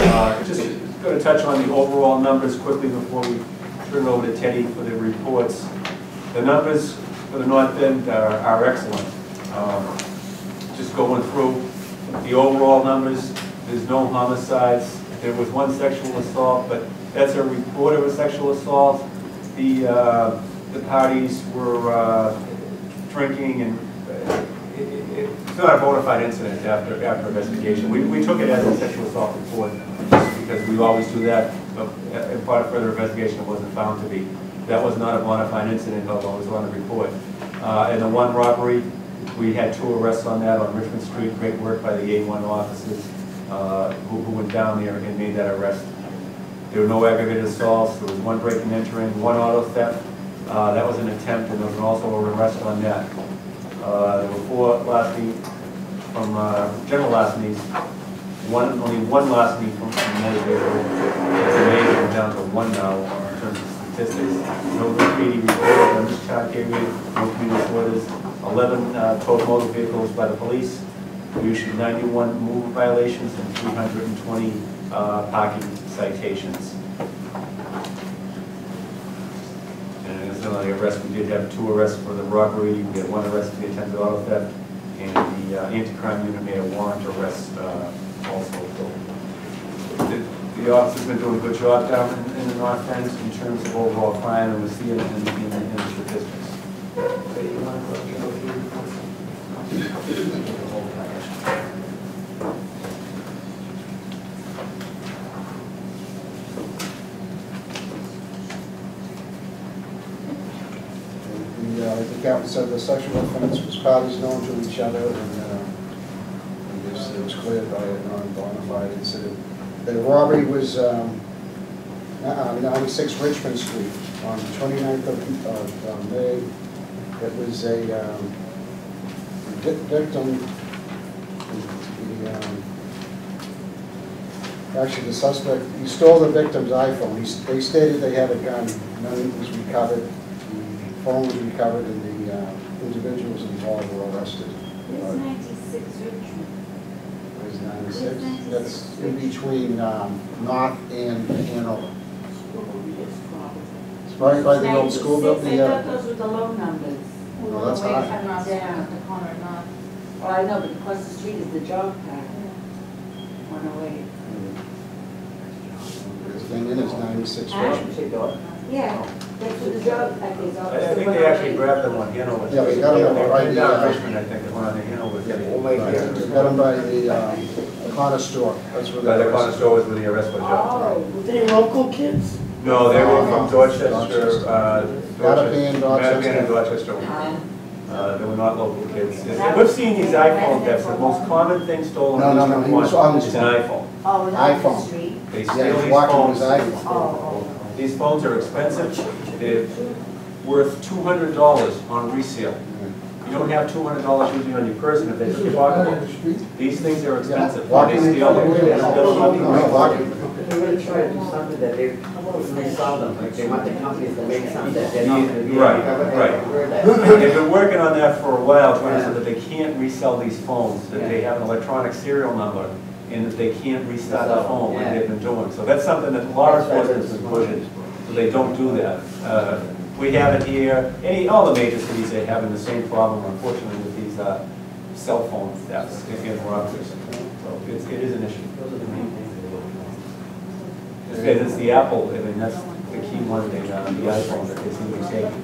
Uh, Just going to touch on the overall numbers quickly before we turn over to Teddy for the reports. The numbers for the North End are are excellent. Um, Just going through the overall numbers, there's no homicides. There was one sexual assault, but that's a report of a sexual assault. The, uh, the parties were uh, drinking and uh, it- it- it's not a bona fide incident after, after investigation. We, we took it as a sexual assault report because we always do that, but part of further investigation, it wasn't found to be. That was not a bona fide incident, although it was on the report. Uh, And the one robbery, we had two arrests on that on Richmond Street, great work by the A1 officers uh, who who went down there and made that arrest. There were no aggravated assaults, there was one break and entering, one auto theft, uh, that was an attempt, and there was also an arrest on that. Uh, There were four larceny from, uh, general larcenies, one, only one last from from vehicle. It's amazing, we're down to one now in terms of statistics. No graffiti reported on this chart period, no community orders, 11 uh, towed motor vehicles by the police. We issued 91 movement violations and 320 uh, parking citations. And as on the arrest, we did have two arrests for the robbery, we had one arrest for the attempted auto theft, and the uh, anti-crime unit made a warrant arrest uh, also. So the- The officer's been doing a good job down in in the north end in terms of overall crime, and we see it in in- in the statistics. captain said the sexual offense was parties known to each other, and, uh, it was, it was cleared by a non-bona fide incident. The robbery was, um, uh, 96 Richmond Street on the 29th of, of uh, May. It was a, um, victim, the, um, actually, the suspect, he stole the victim's iPhone. He, they stated they had a gun, none was recovered. The phone was recovered and the individuals involved were arrested. It's Uh, ninety-six Richmond. It was 96, that's in between um, North and Hanover. It's right by the old school building, Ninety-six, I thought those were the low numbers. No, that's high. turn around Yeah. at the corner of North. Well, I know, but across the street is the jog park, one oh eight. The thing in is 96 Richmond. Yeah, that's where the jog park is. I I think they actually grabbed them on Hanover. Yeah, they got 'em on right They got here. Richmond, I think, they went on the Hanover. Right, They got them by the uh, corner store, that's where By they the corner were. store was where the arrest was done. Oh, Were they local kids? No, they were from Dorchester, Dorchester. uh, Mattapan, Dorchester. Mattapan and Dorchester. Uh, They were not local kids. We've seen these iPhone thefts, the most common thing stolen No, in no, no, District he was One on his is an iPhone. oh, and the iPhone. street. They Yeah, steal he's these walking with phones. his iPhone. Oh, These phones are expensive. They're worth two hundred dollars on resale. You don't have two hundred dollars usually on your person if they took your pocketbook. These things are expensive. Walking They steal them. They you. steal them. No, walking. They're gonna try to do something that they, they sell them, like they want the companies to make something that they're not gonna be. Right, right. They've been working on that for a while, trying to say that they can't resell these phones, that they have an electronic serial number, and that they can't restart the phone like they've been doing. So that's something that law enforcement's been pushing, so they don't do that. Uh, We have it here, any, all the major cities are having the same problem, unfortunately, with these uh, cell phone thefts and robberies. So it's, it is an issue. Those are the main things they look for. Because it's the Apple, I mean, that's the key one, the, uh, the iPhone that they seem to be taking.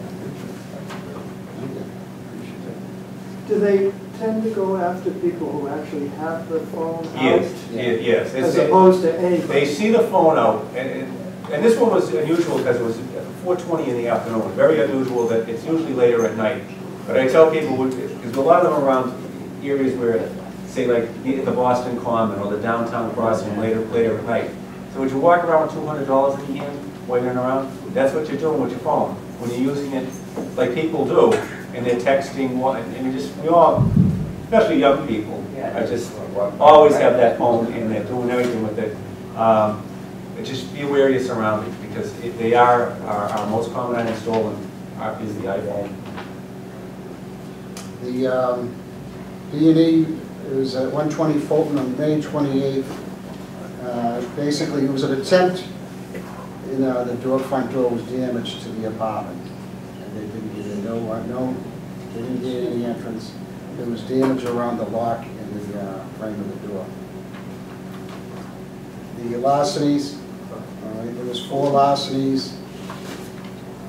Do they tend to go after people who actually have the phone out? Yes, ye- yes. It's- As opposed to They see the phone out, and, and- and this one was unusual because it was four twenty in the afternoon, very unusual that it's usually later at night. But I tell people, because a lot of them are around areas where, say like the Boston Common or the downtown crossing later, later at night. So would you walk around with two hundred dollars in your hand, waving around? That's what you're doing with your phone, when you're using it like people do, and they're texting, and you just, we all, especially young people, I just always have that phone and they're doing everything with it. Um, Just be aware of your surroundings, because they are, our our most common item stolen are- is the iPhone. The, um, E, it was at one twenty Fulton on May twenty-eighth. Uh, basically, it was an attempt, you know, the door, front door was damaged to the apartment. And they didn't get in, no, uh, no, they didn't get any entrance. There was damage around the lock and the, uh, frame of the door. The larcenies, all right, there was four larcenies.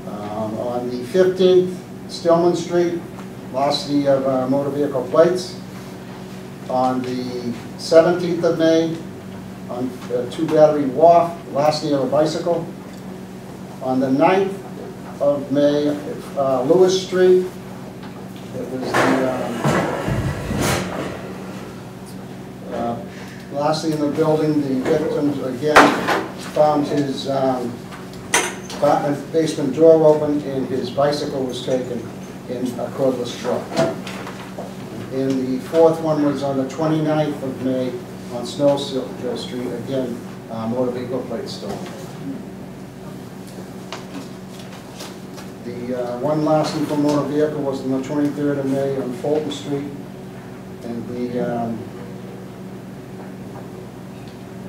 Um, On the fifteenth, Stillman Street, larceny of uh, motor vehicle plates. On the seventeenth of May, on uh, Two Battery Wharf, larceny of a bicycle. On the 9th of May, uh, Lewis Street, it was the, um, uh, in the building, the victims again found his um, apartment basement door open and his bicycle was taken in a cordless truck. And the fourth one was on the 29th of May on Snowhill Street, again, uh, motor vehicle plate stolen. The uh, one last motor vehicle was on the 23rd of May on Fulton Street. And the, um, uh,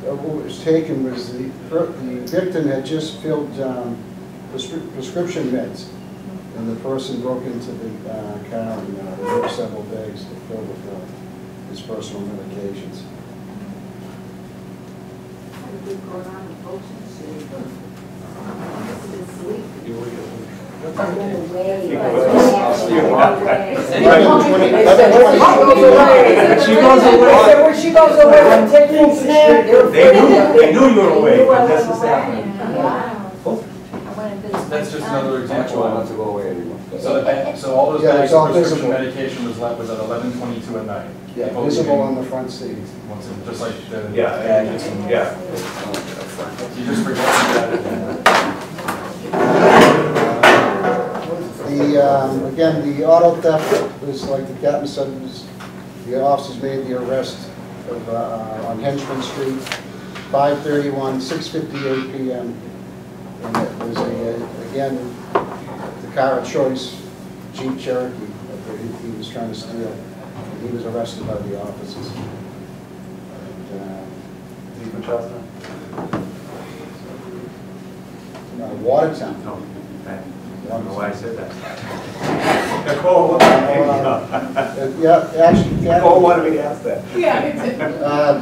what was taken was the, the victim had just filled um, prescri- prescription meds. And the person broke into the uh, car and uh, ripped several bags filled with uh, his personal medications. Had a good going on in Fulton Street. This is sweet. You I went away. Go away. I I'll see you. went away. She twenty- goes away. She goes away. They said, when she goes away, we'll take things there. They knew, they knew you were away, They knew but this went is away. happening. Wow. I went and visited That's just my son. another example of to go away anymore. So, the- so all those Yeah, bags it's all of prescription visible. medication was left, was at eleven twenty-two at night? Yeah, People visible leaving on the front seat. Once, it- just like the. Yeah, gadgets and- and- yeah. You just forget that. The, um, again, the auto theft was like the captain said, was, the officers made the arrest of, uh, on Henchman Street, five thirty-one, six fifty-eight PM. And it was a, uh, again, the car of choice, Jeep Cherokee, that he he was trying to steal. And He was arrested by the officers. And, uh, Watertown. No. I don't know why I said that. Nicole, what- Uh, Yeah, actually, Nicole Kathy, wanted me to ask that. uh,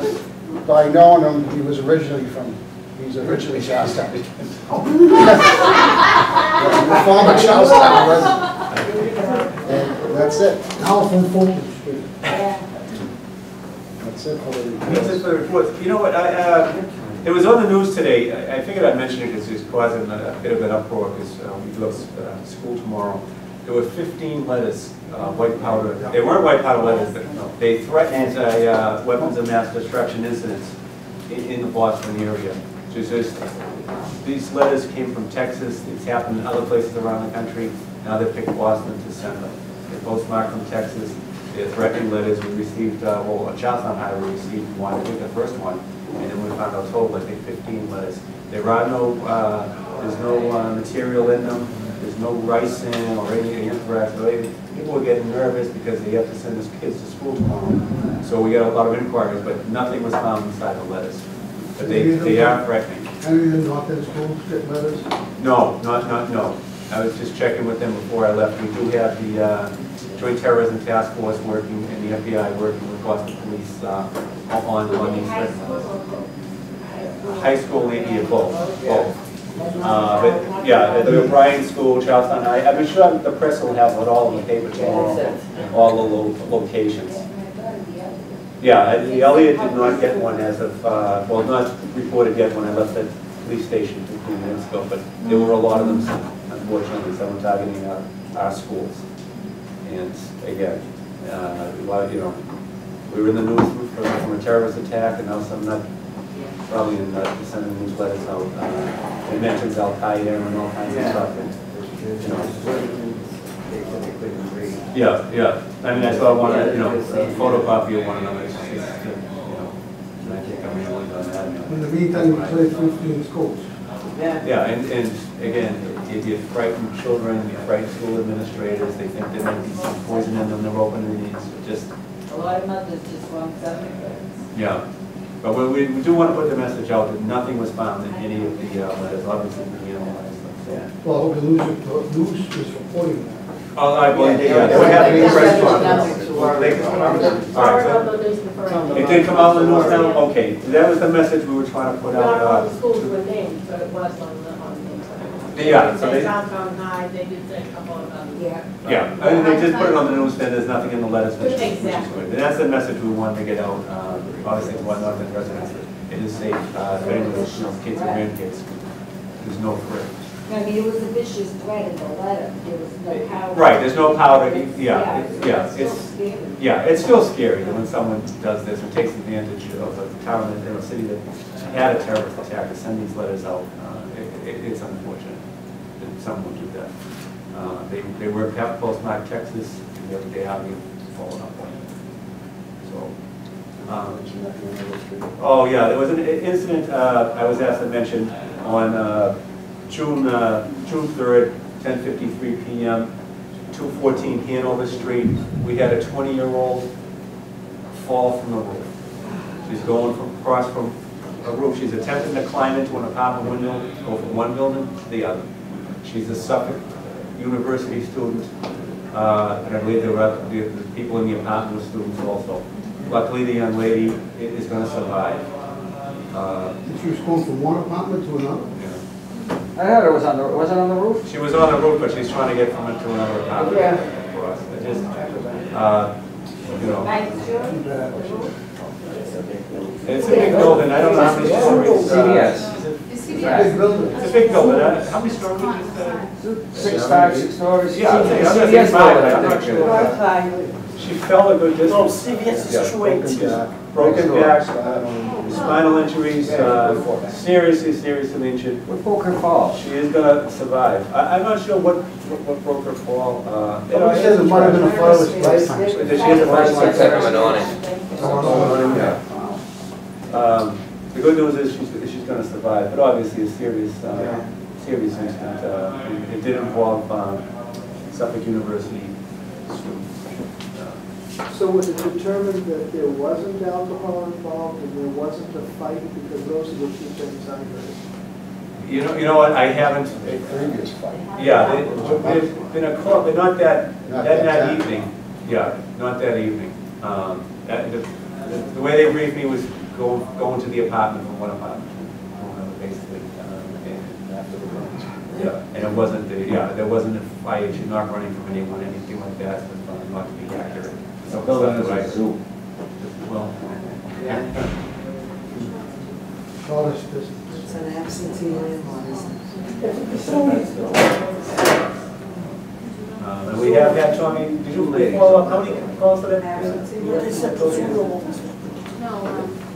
by knowing him, he was originally from, he's originally Charlestown. The Former Charlestown resident. And that's it. Now from Fulton Street. Yeah. That's it for the That's it for the reports. You know what, I, uh, it was on the news today, I I figured I'd mention it because it's causing a a bit of an uproar because we go to uh, school tomorrow. There were 15 letters, uh, white powder, they weren't white powder letters, but they threatened a uh, weapons of mass destruction incidents in in the Boston area. So just, these letters came from Texas, it's happened in other places around the country, now they picked Boston to send them. They're postmarked from Texas, they're threatening letters, we received, uh, well, Charlestown Highway received one, I think the first one, and then we found out total, I think, 15 letters. There are no, uh, there's no uh, material in them, there's no ricin or any anthrax, or anything. People are getting nervous because they have to send their kids to school tomorrow. So we got a lot of inquiries, but nothing was found inside the letters. But they, they are threatening. Any of the Northern schools get letters? No, not, not, no. I was just checking with them before I left. We do have the uh, Joint Terrorism Task Force working, and the FBI working with Boston Police uh, on, on these High school. Maybe both, both. Uh, But, yeah, the O'Bryant School, Charlestown, High, I'm sure the press will have it all in the paper tomorrow, all the lo- locations. Yeah, the Eliot did not get one as of, uh, well, not reported yet when I left the police station fifteen minutes ago, but there were a lot of them, unfortunately, some targeting our, our schools. And again, uh, you know, we were in the news from, from a terrorist attack, and now some not, probably in, uh, sending newsletters out, uh, it mentions Al Qaeda and all kinds of stuff, and, you know. They typically agree. Yeah, yeah, I mean, I saw one, uh, you know, a photocopy of one another, it's just, uh, you know, and I think I'm really on that. In the meantime, you play fifteen schools. Yeah. Yeah, and, and again, if you frighten children, you frighten school administrators, they think there might be some poison in them, they're opening these, just, lot of mothers just want seven kids. Yeah, but we, we we do want to put the message out that nothing was found in any of the uh, letters, obviously we analyzed them, so. Well, the news, the news is reporting that. Oh, I believe, Yeah, yeah, they- what happened in they- the press they- conference? they- All right, about the news before. it did come out in the news now, okay, that was the message we were trying to put out. Not all uh, the schools were named, but it was on the, on. Yeah, so they- They Downtown High, they did say a couple of them. Yeah. Yeah, I mean, they just put it on the news, then there's nothing in the letters, which is, which is Exactly. good. And that's the message we wanted to get out, uh, obviously, to our northern residents, it is safe, uh, if anyone has kids or grandkids, there's no threat. I mean, it was a vicious threat in the letter, there was no power. Right, there's no powder, yeah, it's it- yeah, still it's, scary. yeah, it's still scary when someone does this and takes advantage of a town in a city that had a terrorist attack to send these letters out. Uh, it- it- It's unfortunate that someone do that. Uh, They, they were half postmark Texas, and the other day I'll following up on it. So, um, Oh, yeah, there was an incident, uh, I was asked to mention on uh, June, uh, June 3rd, 10:53 PM, 214 Hanover Street. We had a 20-year-old fall from the roof. She's going from, across from a roof, she's attempting to climb into an apartment window, go from one building to the other. She's a Suffolk University student, uh, and I believe there were, the the people in the apartment were students also. Luckily, the young lady is going to survive. Uh, And she was going from one apartment to another. yeah. I heard it was on the, was it on the roof? She was on the roof, but she's trying to get from it to another apartment. Yeah. across. It just, uh, you know, Thanks, Joe. it's a big building, I don't know how many stories. Uh, CVS. Big building. It's a big building, I- how many stories is that? Six, five, six stories. Yeah, I'm gonna say CVS five, building, I'm I not think. sure. She fell a good distance. No, CVS Yeah. is two eighteen. Broken back, spinal injuries, uh, seriously, seriously injured. What broke her fall? She is gonna survive. I, I'm not sure what, what what broke her fall. uh, you know, Somebody says it might have been a first lifetime. Did she have the first one? Second on Yeah. Um, The good news is she's, she's gonna survive, but obviously a serious, uh, serious incident. Uh, It it did involve um, Suffolk University students. Uh, So was it determined that there wasn't alcohol involved and there wasn't a fight, because those are the two things I heard. You know, you know what, I haven't, Previous fight. yeah, there- there's been a call, but not that, Not that, that that evening. Yeah, not that evening. Um, that- The the- the way they briefed me was go, going to the apartment from one apartment to another, basically. uh, and- After the burns. Yeah, and it wasn't, the yeah, there wasn't a fight, she's not running from anyone, anything like that, but uh, not to be accurate. So, Building is a right. zoo. Well, Shortest distance. It's an absentee landlord, isn't uh, and we have had, Tommy, did you follow up, how many calls did it? that? Absentee. What is that, the zero one? No, um,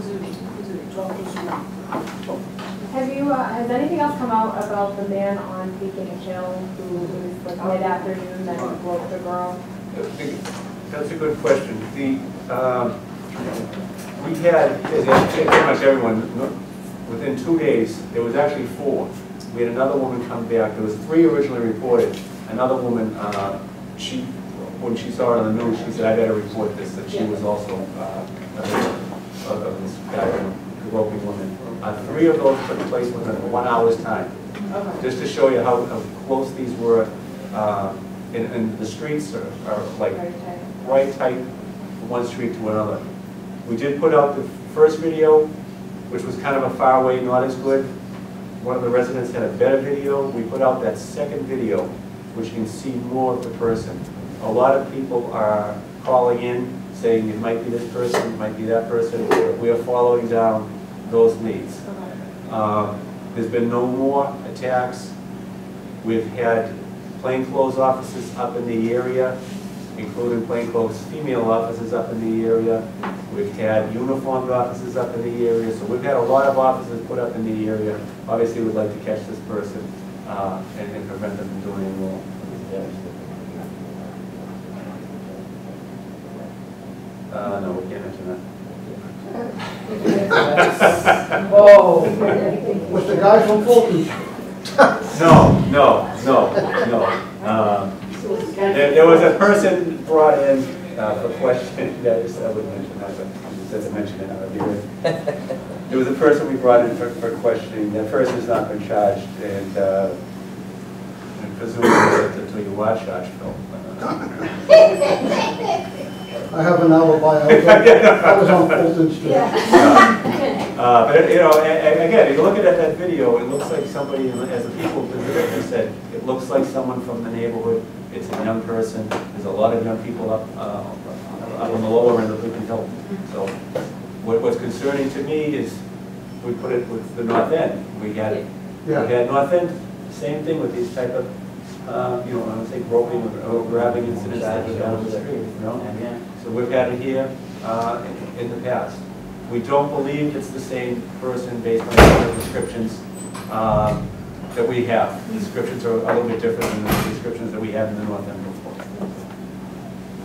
Dawn Kazudi, Kazudi. Have you, uh, has anything else come out about the man on Beacon Hill who was like mid-afternoon that broke the girl? That's a good question. The, um, we had, as pretty much everyone, within two days, there was actually four. We had another woman come back, there was three originally reported. Another woman, uh, she, when she saw it on the news, she said, I better report this, that she was also uh, of this guy, groping woman. Uh, Three of those took place within one hour's time. Okay. just to show you how how close these were, uh, and, and the streets are, are like right tight from one street to another. We did put out the first video, which was kind of a far away, not as good. One of the residents had a better video. We put out that second video, which you can see more of the person. A lot of people are calling in, saying it might be this person, it might be that person. We are following down those leads. Um, There's been no more attacks. We've had plainclothes officers up in the area, including plainclothes female officers up in the area. We've had uniformed officers up in the area, so we've had a lot of officers put up in the area. Obviously, we'd like to catch this person uh, and and prevent them from doing any more. Uh, no, we can't mention that. Oh, Was the guy from Fulton? No, no, no, no. Um, There, there was a person brought in, uh, for questioning, that is, I wouldn't mention that, but it says I mentioned it, I'll be right. There was a person we brought in for, for questioning, that person's not been charged, and, uh, and presumably until you are charged, Phil. I have an alibi, I was on, I was on Fulton Street. Uh, But, you know, a- a- again, if you look at that video, it looks like somebody, as the people, the victim said, it looks like someone from the neighborhood. It's a young person, there's a lot of young people up, uh, up on the lower end of Lincoln Hill. So what, what's concerning to me is, we put it with the North End. We had, we Yeah, had North End, same thing with these type of, uh, you know, I would say groping or grabbing incidents that go down the street, you know? And, yeah. So we've had it here uh, in in the past. We don't believe it's the same person based on the descriptions um, that we have. The descriptions are a little bit different than the descriptions that we have in the North End before.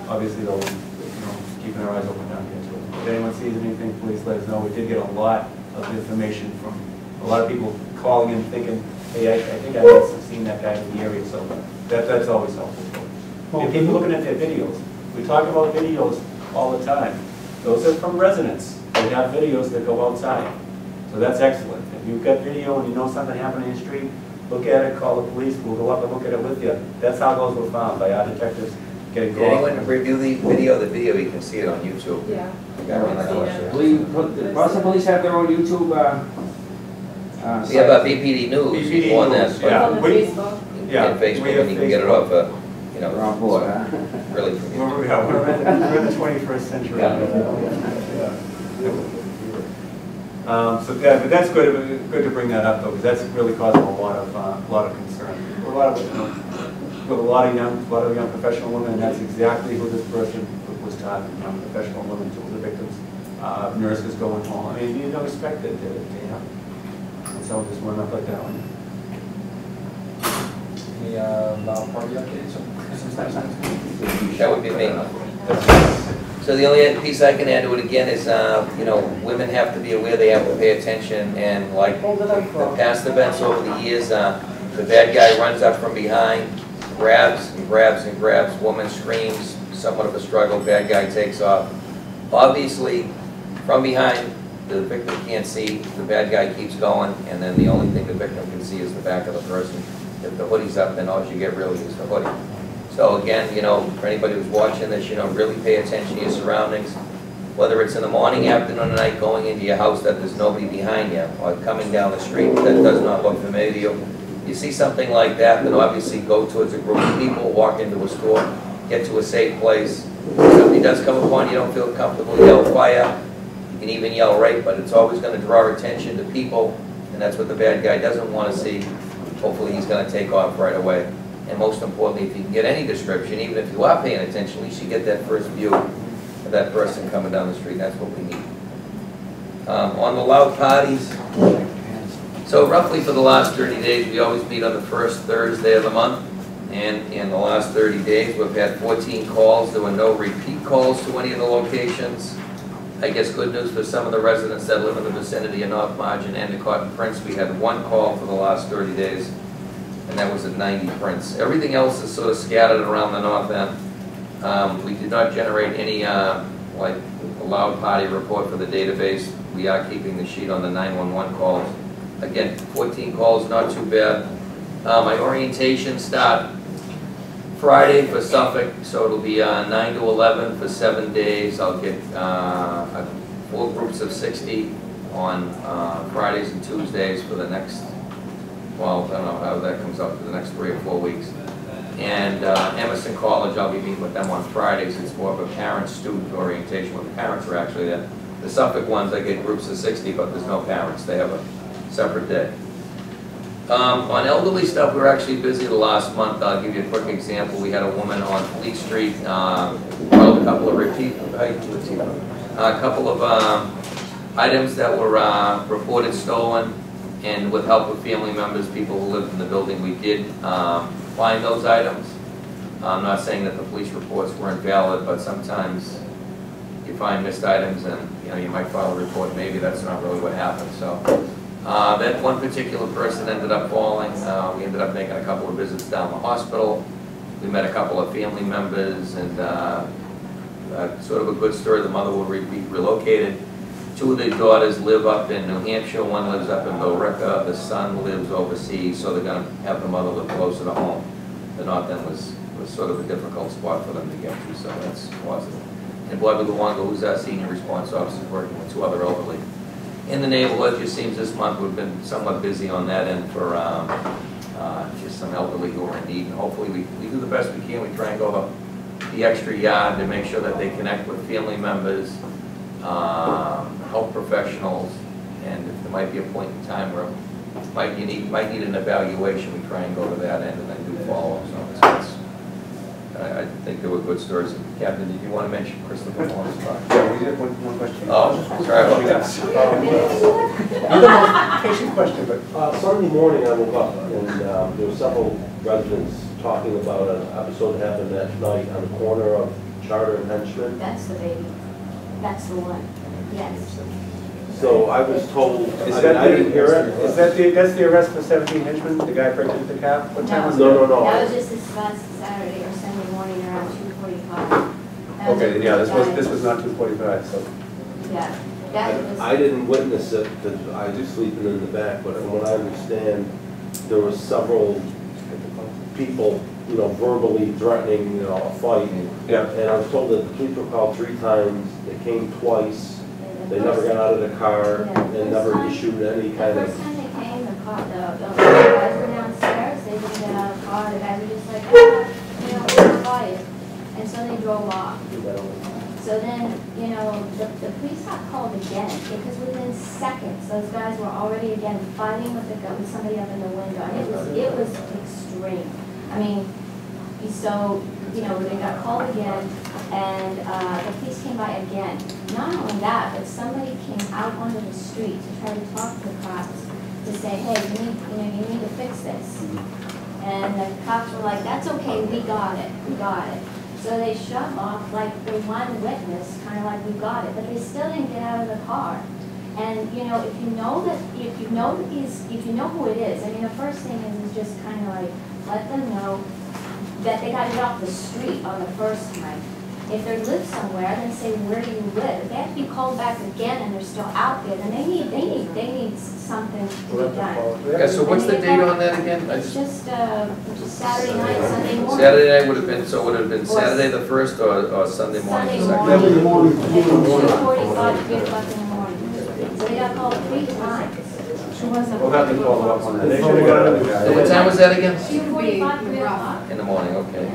Obviously, though, you know, keeping our eyes open down here too. If anyone sees anything, please let us know. We did get a lot of information from a lot of people calling in thinking, hey, I I think I've seen that guy in the area, so that, that's always helpful. And people looking at their videos, we talk about videos all the time. Those are from residents, they have videos that go outside. So that's excellent. If you've got video and you know something happened in the street, look at it, call the police, we'll go up and look at it with you. That's how those were found, by our detectives getting Did anyone review the video? The video, you can see it on YouTube. Yeah. I got it on the course, yeah. We, put- the Boston Police have their own YouTube, uh, uh. We have a site. BPD News BPD on that, News, but yeah. On the we- Facebook. Yeah, in we Facebook, have and you can get it Facebook. off, uh, you They're know, on board, huh? Really from We're, yeah, we're in we're in the twenty-first century. Um, so, yeah, but that's good, good to bring that up though, because that's really causing a lot of, uh, a lot of concern. A lot of, you know, with a lot of young, a lot of young professional women, and that's exactly who this person was talking, young professional women, two of the victims, uh, nurses going home. I mean, you don't expect it to, to happen. And someone just went up like that one. Any, uh, party updates or Christmas lights? That would be me. So the only piece I can add to it again is, uh, you know, women have to be aware, they have to pay attention, and like the past events over the years, uh, the bad guy runs up from behind, grabs and grabs and grabs, woman screams, somewhat of a struggle, bad guy takes off. Obviously, from behind, the victim can't see, the bad guy keeps going, and then the only thing the victim can see is the back of the person. If the hoodie's up, then all you get really is the hoodie. So again, you know, for anybody who's watching this, you know, really pay attention to your surroundings. Whether it's in the morning, afternoon, or night, going into your house that there's nobody behind you, or coming down the street that does not look familiar to you. See something like that, then obviously go towards a group of people, walk into a store, get to a safe place. If somebody does come upon you, don't feel comfortable, yell fire. You can even yell rape, but it's always gonna draw attention to people, and that's what the bad guy doesn't wanna see. Hopefully, he's gonna take off right away. And most importantly, if you can get any description, even if you are paying attention, at least you get that first view of that person coming down the street, that's what we need. Um, on the loud parties, so roughly for the last thirty days, we always meet on the first Thursday of the month. And in the last thirty days, we've had fourteen calls, there were no repeat calls to any of the locations. I guess good news for some of the residents that live in the vicinity of North Margin and the Cotton Prince, we had one call for the last thirty days and that was at 90 Prince. Everything else is sort of scattered around the north end. Um, We did not generate any, uh, like, a loud party report for the database. We are keeping the sheet on the 911 calls. Again, 14 calls, not too bad. Uh, My orientation start Friday for Suffolk, so it'll be uh, 9 to 11 for seven days. I'll get uh, four groups of 60 on uh, Fridays and Tuesdays for the next well, I don't know how that comes up for the next three or four weeks. And uh, Emerson College, I'll be meeting with them on Fridays, it's more of a parent-student orientation, where the parents are actually there. The Suffolk ones, I get groups of 60, but there's no parents, they have a separate day. Um, On elderly stuff, we were actually busy the last month, I'll give you a quick example, we had a woman on Fleet Street, well, a couple of repeat, a couple of um, items that were uh, reported stolen, and with help of family members, people who lived in the building, we did um, find those items. I'm not saying that the police reports weren't valid, but sometimes you find missed items and, you know, you might file a report, maybe that's not really what happened, so. uh, That one particular person ended up falling, Uh, we ended up making a couple of visits down the hospital. We met a couple of family members and uh, uh, sort of a good story, the mother will be relocated. Two of the daughters live up in New Hampshire, one lives up in Billerica, the son lives overseas, so they're gonna have the mother live closer to home. The north end was, was sort of a difficult spot for them to get to, so that's positive. And Bobby Luongo, who's our senior response officer, working with two other elderly in the neighborhood. It just seems this month we've been somewhat busy on that end for, um, uh, just some elderly who are in need. And hopefully, we, we do the best we can. We try and go the, the extra yard to make sure that they connect with family members, um, health professionals, and if there might be a point in time where might you need, might need an evaluation, we try and go to that end and then do follow-ups on this. It's- I, I think there were good stories. Captain, did you want to mention Christopher Holmes? Yeah, we did one, one question. Oh, sorry about that. You're the most patient question, but Uh, Sunday morning, I woke up and um, there were several residents talking about an episode that happened that night on the corner of Charter and Henchman. That's the baby. That's the one. Yes. So I was told, I Is mean, that I didn't hear it. is that the, that's the arrest for seventeen Henchman, the guy breaking into the cab? What time was No, no, That no. was just this last Saturday or Sunday morning around two forty-five. Okay, then yeah, this was, this was not two forty-five, so. Yeah, that was. I didn't witness it, because I was sleeping in the back, but from what I understand, there were several people, you know, verbally threatening, you know, a fight. Yeah. And I was told that the police were called three times, they came twice, the they never got out of the car, and never issued any kind of. The first time they came, the car, the, the guys were downstairs, they didn't get out of the car, the guys were just like, ah, you know, we're quiet. And so they drove off. So then, you know, the, the police got called again, because within seconds, those guys were already again fighting with the, with somebody up in the window, and it was, it was extreme. I mean, so, you know, they got called again, and, uh, the police came by again. Not only that, but somebody came out onto the street to try to talk to the cops, to say, hey, you need, you know, you need to fix this. And the cops were like, that's okay, we got it, we got it. So they shoved off like the one witness, kind of like, we got it, but they still didn't get out of the car. And, you know, if you know that, if you know that these, if you know who it is, I mean, the first thing is, is just kind of like, let them know that they got to get off the street on the first time. If they live somewhere, then say, where do you live? If they have to be called back again and they're still out there, then they need, they need, they need something to be done. Yeah, so what's the date on that again? I It's just, just, uh, Saturday night, Sunday morning. Saturday night would have been, so would have been Saturday the first or, or Sunday morning the Sunday second? morning. Sunday morning. Two forty-five, three o'clock in the morning. So they got called three times. We'll have to follow up on that. They should have got another So what time was that again? Two forty-five, three o'clock. In the morning, okay.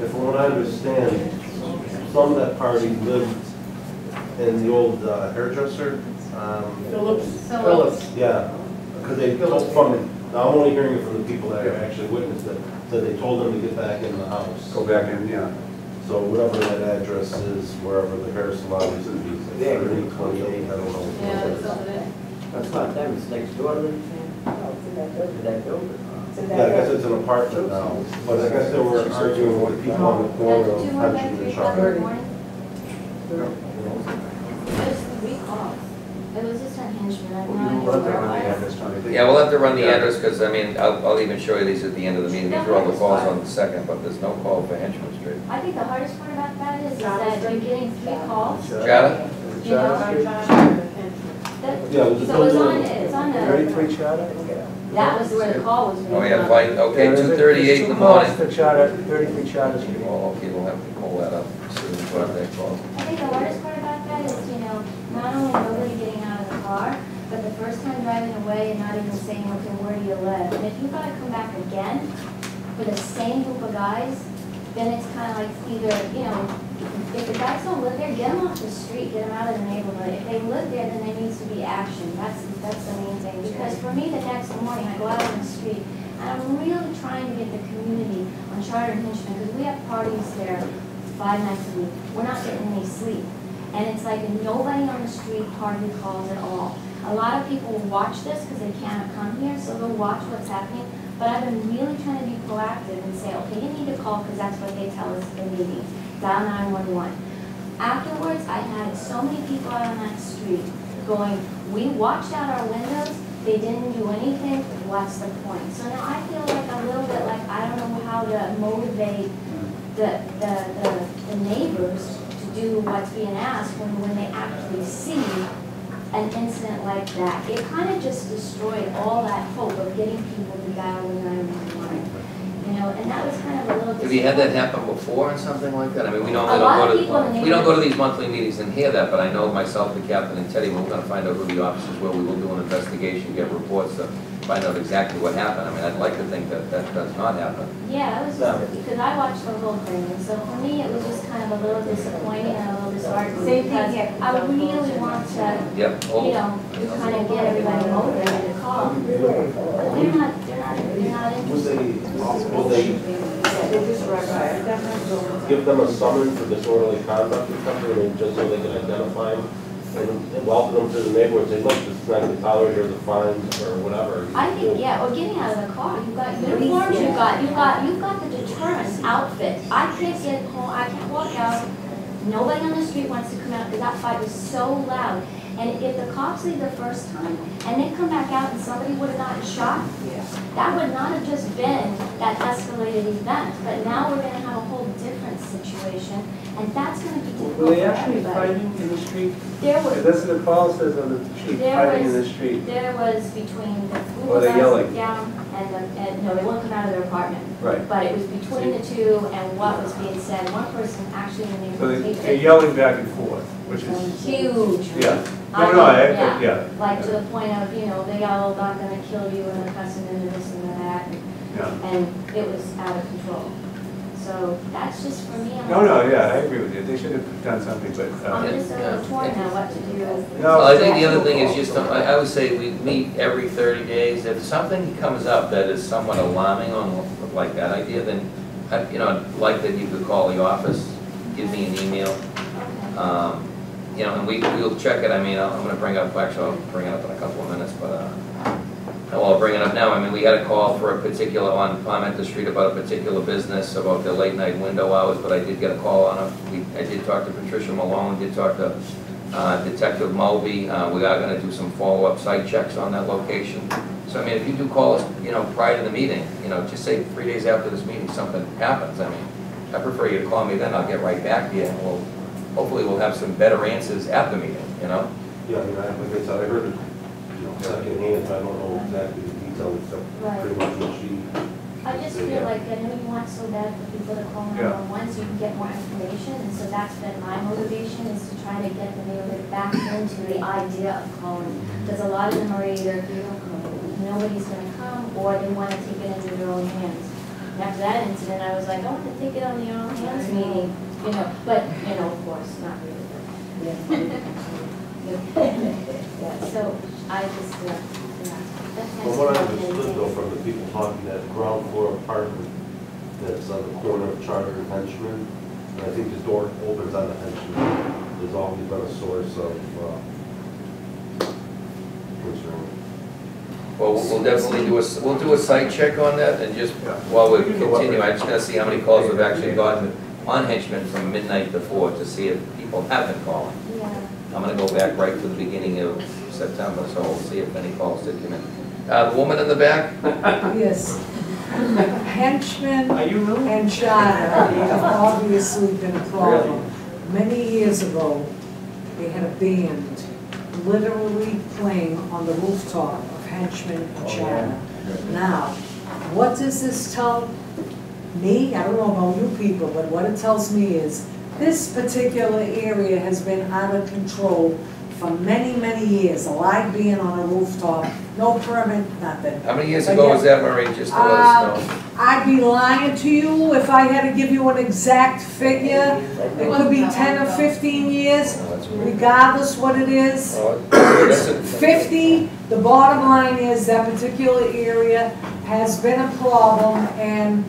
If from what I understand, some of that party lived in the old uh, hairdresser. um, So, Yeah, because they told from, now I'm only hearing it from the people that actually witnessed it, that they told them to get back in the house. Go back in, yeah. So whatever that address is, wherever the hair salon is, it'd be thirty, twenty-eight, I don't know. yeah, that's over there. That's not them, it's next door to them. That building. Yeah, I guess it's an apartment now, but I guess they were arguing with the people on the corner of Two more by Hutchins three and o'clock the Charter. It was calls. It was just on Henchman, I have no idea We'll have to run the it was. address, Tony. I think- Yeah, we'll have to run the address, because, I mean, I'll, I'll even show you these at the end of the meeting. These are all the calls on the second, but there's no call for Henchman Street. I think the hardest part about that is, is that you're getting three calls, Charlie? you know? That- Yeah, it was a So it's on, building. it's on the, Thirty-three charter? that was where the call was made. Oh, yeah, from. fight, okay, two thirty-eight in the morning. Two calls for charter, thirty-three charter street. Well, okay, we'll have to pull that up, see what that call. I think the hardest part about that is, you know, not only nobody getting out of the car, but the first time driving away and not even saying, okay, where do you live? And if you've gotta come back again for the same group of guys, then it's kinda like either, you know, if the guys don't live there, get them off the street, get them out of the neighborhood. If they live there, then there needs to be action. That's, that's the main thing. Because for me, the next morning, I go out on the street, and I'm really trying to get the community on Charter and Henchman, because we have parties there five nights a week. We're not getting any sleep. And it's like nobody on the street hardly calls at all. A lot of people watch this because they can't come here, so they'll watch what's happening. But I've been really trying to be proactive and say, okay, you need to call because that's what they tell us in meetings. Dial 911. Afterwards, I had so many people out on that street going, we watched out our windows, they didn't do anything, what's the point? So now I feel like a little bit like I don't know how to motivate the, the, the, the neighbors to do what's being asked when, when they actually see an incident like that. It kind of just destroyed all that hope of getting people to dial the nine-one-one. You know, and that was kind of a little. Have you had that happen before and something like that? I mean, we normally don't go to, the we don't go to these monthly meetings and hear that, but I know myself, the captain, and Teddy, we're gonna find out who the officers were, we will do an investigation, get reports to find out exactly what happened. I mean, I'd like to think that that does not happen. Yeah, it was just, because I watched the whole thing, and so for me, it was just kind of a little disappointing and a little disheartening. Same thing because here. I really want to, Yep, you know, kind of get everybody motivated to call. But they're not, they're they're not interested. Will they give them a summons for disorderly conduct or something, I mean, just so they can identify them? And welcome them to the neighborhood, say, look, this is not gonna tolerate, here's the fines, or whatever. I think, yeah, or getting out of the car, you've got uniforms, you've got, you've got, you've got the deterrence outfit. I can't get home, I can't walk out, nobody on the street wants to come out, because that fight was so loud. And if the cops leave the first time, and they come back out and somebody would have gotten shot, that would not have just been that escalated event, but now we're gonna have a whole different situation, and that's gonna be difficult Were they actually fighting in the street? There was, That's what the Paul says on the street, fighting in the street. there was between the group of us yelling. down and the, and, no, they won't come out of their apartment. Right. But it was between the two and what was being said. One person actually, when they So they- they're yelling back and forth, which is, huge. yeah. I No, no, I, mean, yeah, Like to the point of, you know, they all not gonna kill you and they're cussing into this and that, and- yeah. and it was out of control. So that's just for me. I'm No, no, yeah, I agree with you. They should have done something, but, I'm uh, just a little torn now what to do. No. Well, I think the other thing is just, I, I would say we meet every thirty days. If something comes up that is somewhat alarming on like that idea, then, I- you know, I'd like that you could call the office, give me an email. Um, You know, and we, we'll check it, I mean, I'm gonna bring up, actually, I'll bring it up in a couple of minutes, but, uh, well, I'll bring it up now, I mean, we had a call for a particular, on Palmetto Street about a particular business, about their late night window hours, but I did get a call on it. We, I did talk to Patricia Malone, did talk to, uh, Detective Mulvey, uh, we are gonna do some follow-up site checks on that location. So, I mean, if you do call us, you know, prior to the meeting, you know, just say three days after this meeting, something happens, I mean, I prefer you to call me then, I'll get right back to you, and we'll, hopefully we'll have some better answers at the meeting, you know? Yeah, I mean, I, like I said, I heard you know, secondhand, I don't know exactly the details, except pretty much what she. I just feel like, I know you want so bad for people to call Yeah. 911 so you can get more information, and so that's been my motivation, is to try to get the neighborhood back into the idea of calling. Because a lot of them are either, nobody's gonna come, or they wanna take it into their own hands. And After that incident, I was like, I want to take it on your own hands meeting, you know, but, you know, of course, not really. Yeah, so I just, uh, yeah. that- From what I what understood though, from the people talking, that ground floor apartment that's on the corner of Charter and Henchman, and I think the door opens on the Henchman, has always been a source of, uh, concern. Well, we'll we'll definitely do a, s- we'll do a site check on that, and just, Yeah. while we We can continue, what- I just gotta see how many calls we've actually gotten on Henchman from midnight before to see if people have been calling. Yeah. I'm gonna go back right to the beginning of September, so we'll see if any calls did come in. Uh, the woman in the back, Yes. Henchman are you new? and charter have obviously been a problem. Many years ago, they had a band literally playing on the rooftop of Henchman and charter. Now, what does this tell me? I don't know about you people, but what it tells me is this particular area has been out of control for many, many years. Live band on a rooftop, no permit, nothing. how many years ago was that, Marie, just to let us um, know? I'd be lying to you if I had to give you an exact figure. It could be ten or fifteen years, Oh, that's regardless what it is. Oh, that's a- Fifty, the bottom line is that particular area has been a problem and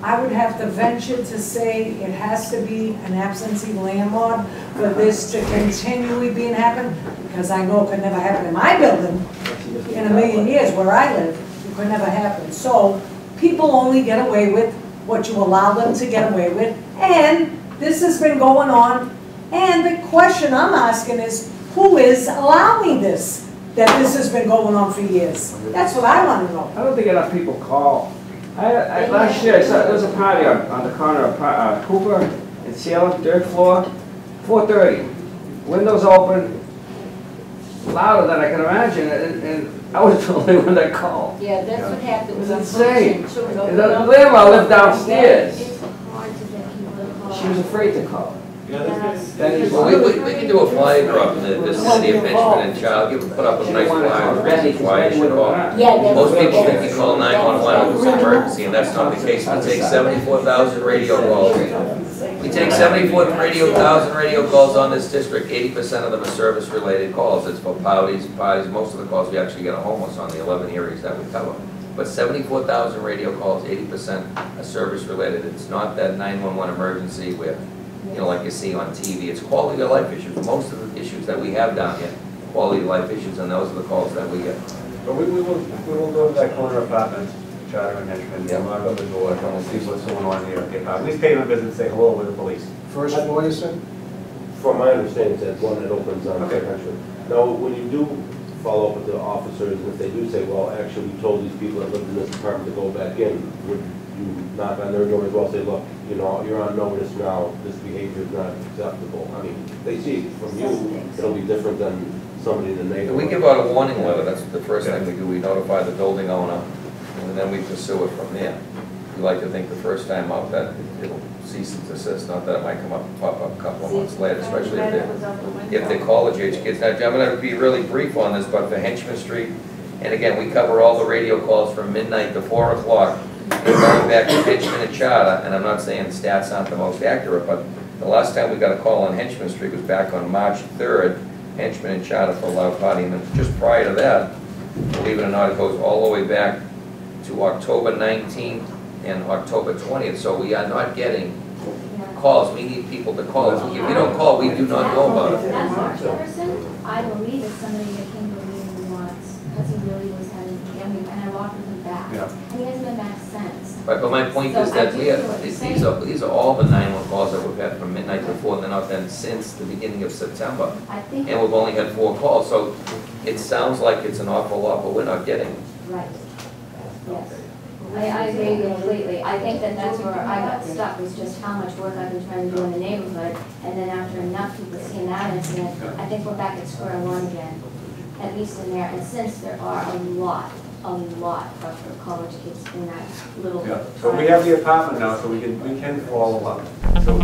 I would have to venture to say it has to be an absentee landlord for this to continually be happen, because I know it could never happen in my building in a million years where I live, it could never happen. So people only get away with what you allow them to get away with, and this has been going on. And the question I'm asking is, who is allowing this? That this has been going on for years? That's what I want to know. I don't think enough people call. I, I, last year, I saw, there was a party on, on the corner of uh, Cooper and Salem, dirt floor. four thirty, windows open, louder than I can imagine, and, and I was the only one that called. Yeah, that's what happened. It was insane. Unfortunate children. And the grandma lived downstairs. It's hard to get people to call. She was afraid to call. Yes. Then he- Well, we, we, we can do a flyer drop in the vicinity of Benjamin and Child, give, put up a nice flyer, reason why you should call. Yeah, that's. Most people think you call nine-one-one, it's an emergency, and that's not the case. We take seventy-four thousand radio calls. We take seventy-four radio, thousand radio calls on this district, eighty percent of them are service-related calls. It's for parties, parties, most of the calls we actually get are homeless on the eleven areas that we cover. But seventy-four thousand radio calls, eighty percent are service-related. It's not that nine-one-one emergency where, you know, like you see on TV. It's quality of life issues. Most of the issues that we have down here, quality of life issues, and those are the calls that we get. But we, we will, we will go to that corner apartment, Charter and Henchman, Yeah. knock on the door, and we'll see what's going on there. Get, uh, At least pay them a visit and say hello with the police. First floor, you said? From my understanding, it's one that opens on Okay. Century. Now, when you do follow up with the officers, if they do say, well, actually, we told these people that lived in this apartment to go back in, would you knock on their door as well, say, look, you know, you're on notice now, this behavior is not acceptable? I mean, they see it from you, it'll be different than somebody in the neighborhood. We give out a warning letter, that's the first thing we do, we notify the building owner, and then we pursue it from there. We like to think the first time out that it'll cease and desist, not that it might come up, pop up a couple of months later, especially if they're, if they're college-age kids. Now, I'm gonna be really brief on this, but for Henchman Street, and again, we cover all the radio calls from midnight to four o'clock, and going back to Henchman and Charter, and I'm not saying the stats aren't the most accurate, but the last time we got a call on Henchman Street was back on March third, Henchman and Charter for loud party, and just prior to that, believe it or not, it goes all the way back to October nineteenth and October twentieth, so we are not getting calls, we need people to call. Us. If you don't call, we do not know about it. I believe is somebody that came to because he really was having, I mean, and I walked with him back. Yeah. And he hasn't been back since. Right, but my point is that we have, these these are, these are all the nine-one calls that we've had from midnight to four, they're not then since the beginning of September. I think, And we've only had four calls, so it sounds like it's an awful lot, but we're not getting. right, yes. I, I agree completely. I think that that's where I got stuck, was just how much work I've been trying to do in the neighborhood. And then after enough people seeing that incident, I think we're back at square one again, at least in there. And since there are a lot, a lot of college kids in that little. Yeah, so we have the apartment now, so we can, we can follow up. So